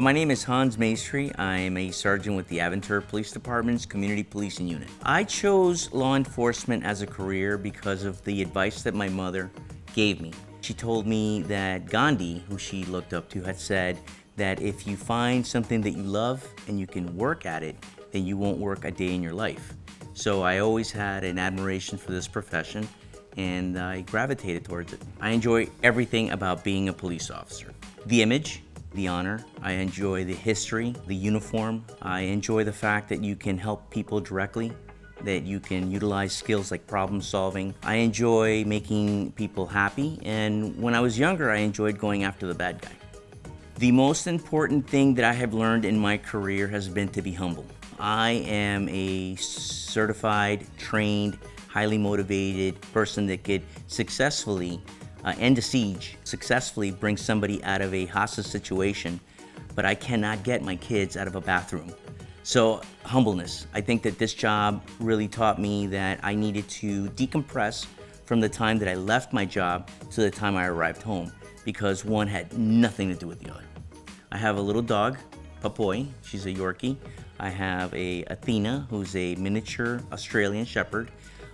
My name is Hans Maestre. I am a sergeant with the Aventura Police Department's Community Policing Unit. I chose law enforcement as a career because of the advice that my mother gave me. She told me that Gandhi, who she looked up to, had said that if you find something that you love and you can work at it, then you won't work a day in your life. So I always had an admiration for this profession and I gravitated towards it. I enjoy everything about being a police officer. The image, the honor, I enjoy the history, the uniform. I enjoy the fact that you can help people directly, that you can utilize skills like problem solving. I enjoy making people happy, and when I was younger, I enjoyed going after the bad guy. The most important thing that I have learned in my career has been to be humble. I am a certified, trained, highly motivated person that could successfully uh, end a siege, successfully bring somebody out of a hostage situation, but I cannot get my kids out of a bathroom. So, humbleness. I think that this job really taught me that I needed to decompress from the time that I left my job to the time I arrived home because one had nothing to do with the other. I have a little dog, Papoy, she's a Yorkie. I have a Athena, who's a miniature Australian Shepherd.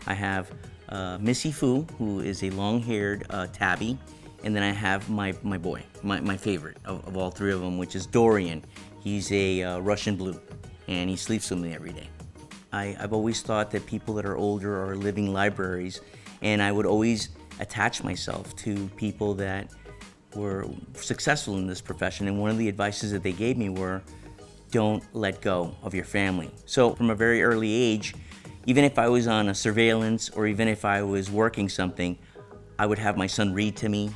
I have uh, Missy Fu, who is a long-haired uh, tabby, and then I have my, my boy, my, my favorite of, of all three of them, which is Dorian. He's a uh, Russian blue, and he sleeps with me every day. I, I've always thought that people that are older are living libraries, and I would always attach myself to people that were successful in this profession, and one of the advices that they gave me were, don't let go of your family. So from a very early age, even if I was on a surveillance or even if I was working something, I would have my son read to me.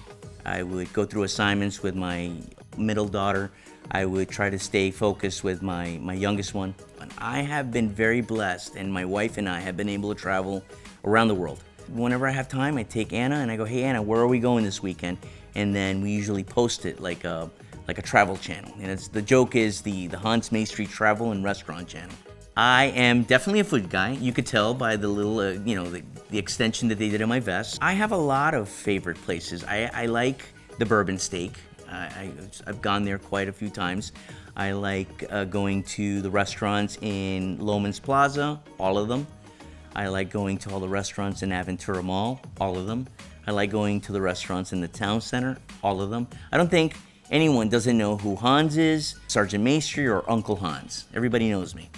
I would go through assignments with my middle daughter. I would try to stay focused with my, my youngest one. And I have been very blessed and my wife and I have been able to travel around the world. Whenever I have time, I take Anna and I go, hey Anna, where are we going this weekend? And then we usually post it like a, like a travel channel. And it's, the joke is the, the Hans Maestre Travel and Restaurant channel. I am definitely a food guy. You could tell by the little, uh, you know, the, the, extension that they did on my vest. I have a lot of favorite places. I, I like the bourbon steak. I, have gone there quite a few times. I like uh, going to the restaurants in Loehmann's Plaza, all of them. I like going to all the restaurants in Aventura Mall, all of them. I like going to the restaurants in the town center, all of them. I don't think anyone doesn't know who Hans is, Sergeant Maestre, or Uncle Hans. Everybody knows me.